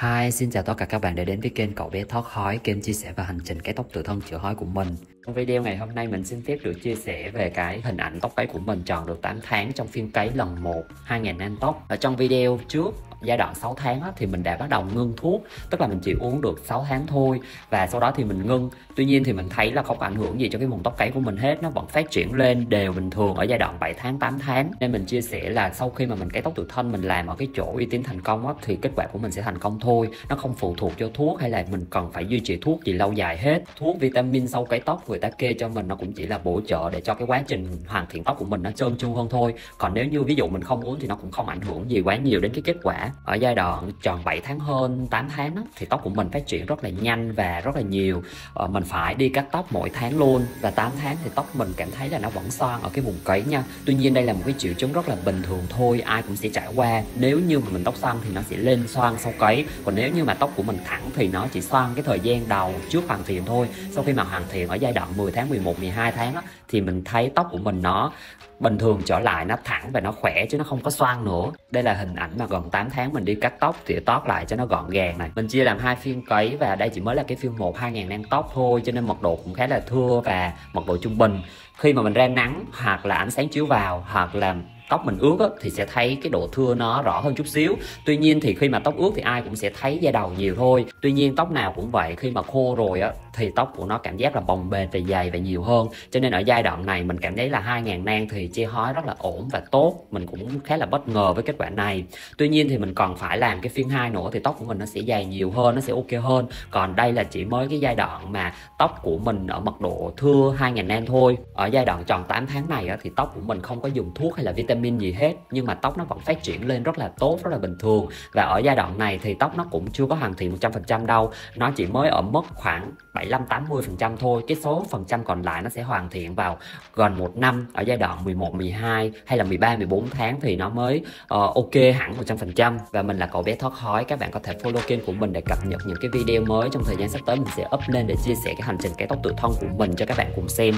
Hi, xin chào tất cả các bạn đã đến với kênh Cậu bé thoát khói, kênh chia sẻ và hành trình cái tóc tự thân chữa hói của mình. Trong video ngày hôm nay mình xin phép được chia sẻ về cái hình ảnh tóc cái của mình tròn được 8 tháng trong phiên cấy lần 1 2000 nan tóc. Ở trong video trước giai đoạn 6 tháng á, thì mình đã bắt đầu ngưng thuốc. Tức là mình chỉ uống được 6 tháng thôi và sau đó thì mình ngưng. Tuy nhiên thì mình thấy là không có ảnh hưởng gì cho cái vùng tóc cấy của mình hết nó vẫn phát triển lên đều bình thường ở giai đoạn 7 tháng 8 tháng. Nên mình chia sẻ là sau khi mà mình cấy tóc tự thân mình làm ở cái chỗ uy tín thành công á, thì kết quả của mình sẽ thành công thôi. Nó không phụ thuộc cho thuốc hay là mình cần phải duy trì thuốc gì lâu dài hết. Thuốc vitamin sau cấy tóc người ta kê cho mình nó cũng chỉ là bổ trợ để cho cái quá trình hoàn thiện tóc của mình nó trơn tru hơn thôi. Còn nếu như ví dụ mình không uống thì nó cũng không ảnh hưởng gì quá nhiều đến cái kết quả ở giai đoạn tròn 7 tháng hơn 8 tháng đó, thì tóc của mình phát triển rất là nhanh và rất là nhiều. Ờ, mình phải đi cắt tóc mỗi tháng luôn. Và 8 tháng thì tóc mình cảm thấy là nó vẫn xoăn ở cái vùng cấy nha. Tuy nhiên đây là một cái triệu chứng rất là bình thường thôi ai cũng sẽ trải qua. Nếu như mà mình tóc xoăn thì nó sẽ lên xoăn sau cấy. Còn nếu như mà tóc của mình thẳng thì nó chỉ xoăn cái thời gian đầu trước hoàn thiện thôi. Sau khi mà hoàn thiện ở giai đoạn 10 tháng 11 12 tháng đó, thì mình thấy tóc của mình nó bình thường trở lại nó thẳng và nó khỏe chứ nó không có xoăn nữa. Đây là hình ảnh mà gần 8 tháng mình đi cắt tóc tỉa tót lại cho nó gọn gàng này. Mình chia làm hai phiên cấy và đây chỉ mới là cái phiên một, hai ngàn nang tóc thôi, cho nên mật độ cũng khá là thưa và mật độ trung bình. Khi mà mình ra nắng hoặc là ánh sáng chiếu vào hoặc là tóc mình ướt á, thì sẽ thấy cái độ thưa nó rõ hơn chút xíu. Tuy nhiên thì khi mà tóc ướt thì ai cũng sẽ thấy da đầu nhiều thôi. Tuy nhiên tóc nào cũng vậy khi mà khô rồi á thì tóc của nó cảm giác là bồng bềnh và dày và nhiều hơn. Cho nên ở giai đoạn này mình cảm thấy là 2.000 nang thì chia hói rất là ổn và tốt. Mình cũng khá là bất ngờ với kết quả này. Tuy nhiên thì mình còn phải làm cái phiên hai nữa thì tóc của mình nó sẽ dày nhiều hơn nó sẽ ok hơn. Còn đây là chỉ mới cái giai đoạn mà tóc của mình ở mật độ thưa 2.000 nang thôi. Ở giai đoạn tròn 8 tháng này á, thì tóc của mình không có dùng thuốc hay là vitamin gì hết nhưng mà tóc nó vẫn phát triển lên rất là tốt rất là bình thường. Và ở giai đoạn này thì tóc nó cũng chưa có hoàn thiện 100% đâu. Nó chỉ mới ở mức khoảng 75 80 phần trăm thôi. Cái số phần trăm còn lại nó sẽ hoàn thiện vào gần một năm ở giai đoạn 11 12 hay là 13 14 tháng thì nó mới uh, ok hẳn 100 phần trăm. Và mình là cậu bé thoát khói các bạn có thể follow kênh của mình để cập nhật những cái video mới trong thời gian sắp tới. Mình sẽ up lên để chia sẻ cái hành trình cái tóc tự thân của mình cho các bạn cùng xem.